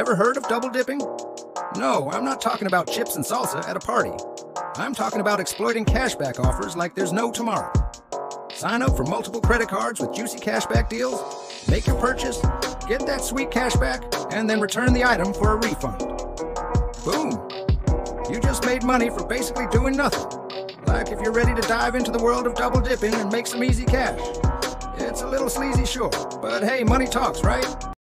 Ever heard of double dipping? No, I'm not talking about chips and salsa at a party. I'm talking about exploiting cashback offers like there's no tomorrow. Sign up for multiple credit cards with juicy cashback deals, make your purchase, get that sweet cashback, and then return the item for a refund. Boom! You just made money for basically doing nothing. Like if you're ready to dive into the world of double dipping and make some easy cash. It's a little sleazy, sure, but hey, money talks, right?